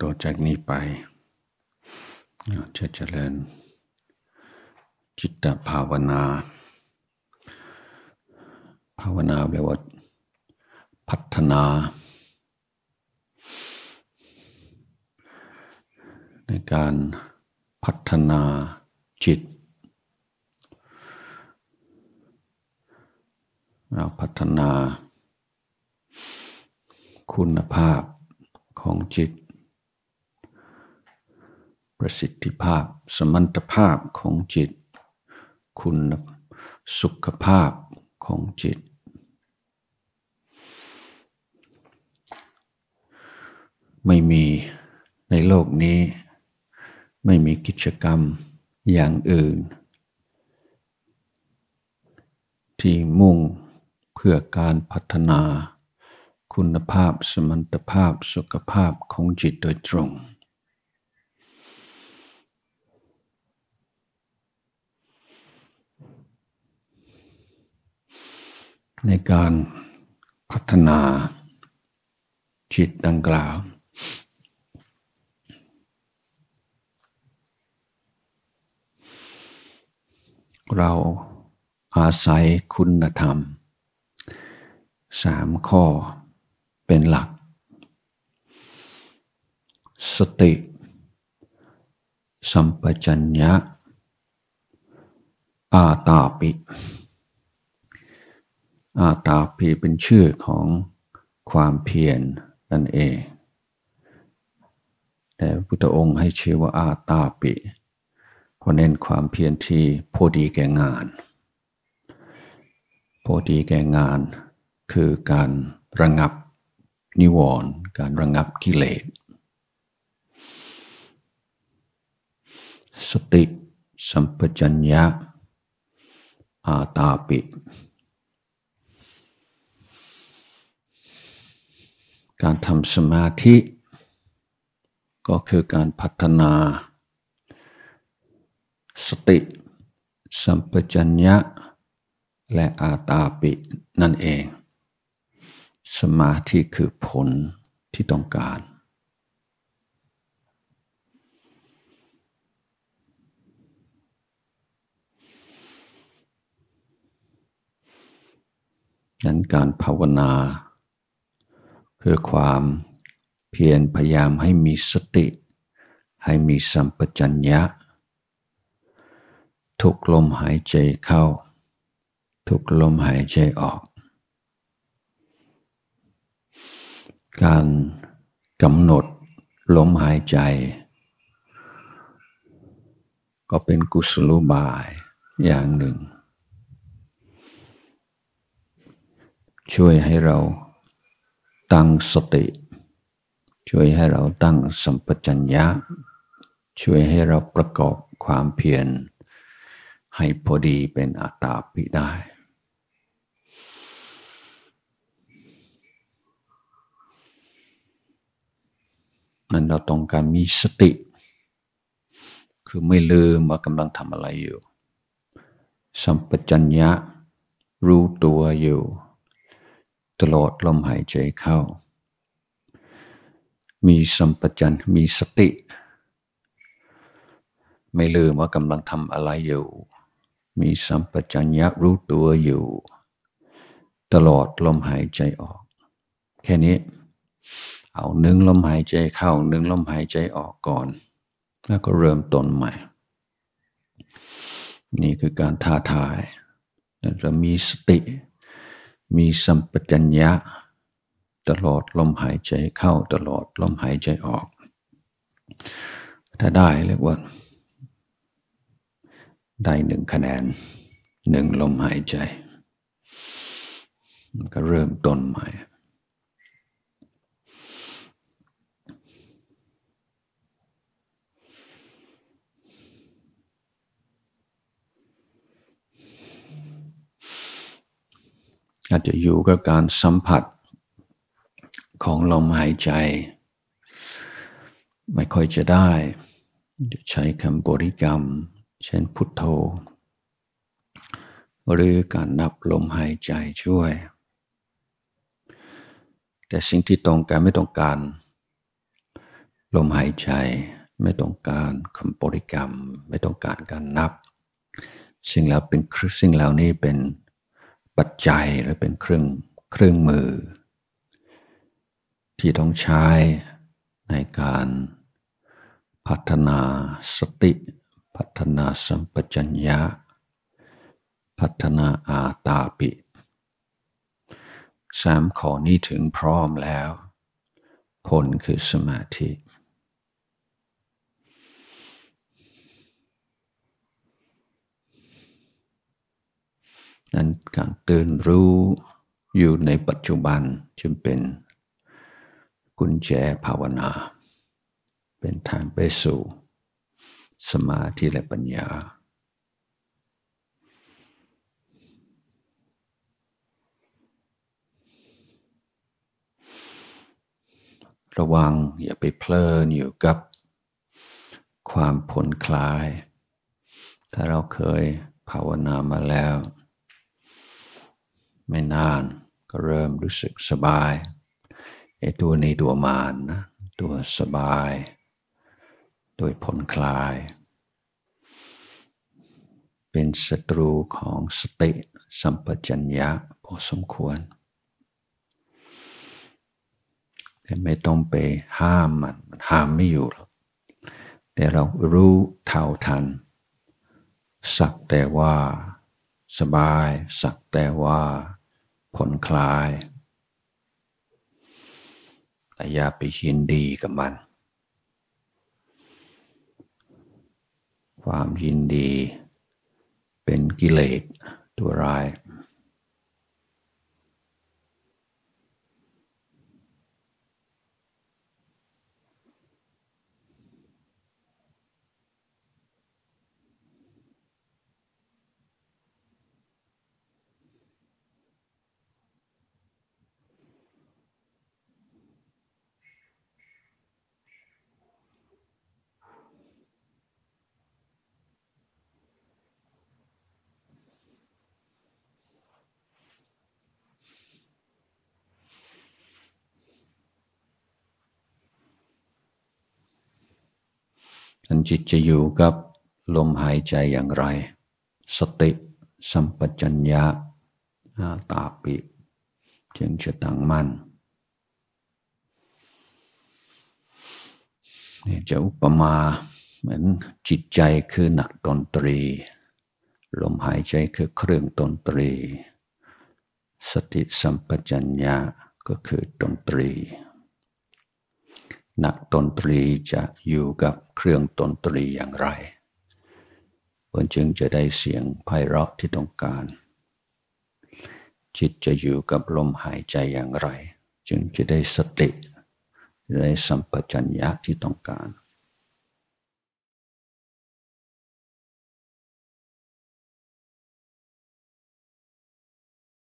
ต่อจากนี้ไปจะเจริญจิตภาวนา ภาวนาแปลว่าพัฒนา ในการพัฒนาจิต เราพัฒนาคุณภาพของจิต ประสิทธิภาพ สมรรถภาพของจิต คุณสุขภาพของจิต ไม่มีในโลกนี้ ไม่มีกิจกรรมอย่างอื่น ที่มุ่งเพื่อการพัฒนา คุณภาพสมรรถภาพสุขภาพของจิตโดยตรง ในการพัฒนาจิตดังกล่าว เราอาศัยคุณธรรมสามข้อเป็นหลัก สติ สัมปชัญญะอาตาปิ อาตาปิเป็นชื่อของความเพียรนั่นเอง แต่พุทธองค์ให้ชื่อว่าอาตาปิเพราะเน้นความเพียรที่พอดีแก่งานพอดีแก่งานคือการระงับนิวรณ์การระงับกิเลสสติสัมปชัญญะอาตาปิ การทำสมาธิ ก็คือการพัฒนา สติ สัมปชัญญะ และอาตาปินั่นเอง สมาธิคือผลที่ต้องการ นั้นการภาวนา พื่อความเพียรพยายามให้มีสติ ให้มีสัมปชัญญะ ทุกลมหายใจเข้า ทุกลมหายใจออก การกำหนดลมหายใจ ก็เป็นกุศโลบายอย่างหนึ่ง ช่วยให้เรา ตั้งสติ ช่วยให้เราตั้งสัมปชัญญะ ช่วยให้เราประกอบความเพียรให้พอดีเป็นอัตตาปิได้ นั้นเราต้องการมีสติ คือไม่ลืมว่ากำลังทำอะไรอยู่ สัมปชัญญะรู้ตัวอยู่ ตลอดลมหายใจเข้า มีสัมปชัญญมีสติ ไม่ลืมว่ากำลังทำอะไรอยู่ มีสัมปชัญญะรู้ตัวอยู่ ตลอดลมหายใจออก แค่นี้เอาหนึ่งลมหายใจเข้าหนึ่งลมหายใจออกก่อน แล้วก็เริ่มต้นใหม่ นี่คือการท้าทายเรามีสติ มีสัมปชัญญะ ตลอดลมหายใจเข้าตลอดลมหายใจออก ถ้าได้เรียกว่า ได้หนึ่งคะแนนหนึ่งลมหายใจก็เริ่มต้นใหม่ อาจจะอยู่กับการสัมผัสของลมหายใจ ไม่ค่อยจะได้ จะใช้คำบริกรรม เช่นพุทโธ หรือการนับลมหายใจช่วย แต่สิ่งที่ตรงการไม่ต้องการ ลมหายใจไม่ต้องการคำบริกรรม ไม่ต้องการการนับ สิ่งแล้วเป็นสิ่งเหล่านี้เป็น ปัจจัยหรือเป็นเครื่องเครื่องมือ ที่ต้องใช้ในการพัฒนาสติ พัฒนาสัมปชัญญะ พัฒนาอาตาปิสามข้อนี้ถึงพร้อมแล้ว ผลคือสมาธิ นั้นการตื่นรู้อยู่ในปัจจุบันจึงเป็นกุญแจภาวนา เป็นทางไปสู่ สมาธิและปัญญา ระวังอย่าไปเพลินอยู่กับความผ่อนคลาย ถ้าเราเคยภาวนามาแล้ว ไม่นานก็เริ่มรู้สึกสบายไอ้ตัวนี้ตัวมานนะตัวสบาย โดยผ่อนคลาย เป็นศัตรูของสติสัมปชัญญะพอสมควร แต่ไม่ต้องไปห้ามมันมันห้ามไม่อยู่หรอกแต่เรารู้เท่าทัน สักแต่ว่า สบายสักแต่ว่าผ่อนคลาย แต่อย่าไปชินดีกับมัน ความยินดีเป็นกิเลสตัวร้าย อันจิตจะอยู่กับลมหายใจอย่างไร สติสัมปชัญญะาตาปิจึงจะตั้งมั่นนี่จะอุปมาเหมือนจิตใจคือหนักดนตรี ลมหายใจคือเครื่องดนตรี สติสัมปชัญญะก็คือดนตรี นักดนตรีจะอยู่กับเครื่องดนตรีอย่างไรเพื่อจึงจะได้เสียงไพเราะที่ต้องการ จิตจะอยู่กับลมหายใจอย่างไร จึงจะได้สติได้สัมปชัญญะที่ต้องการ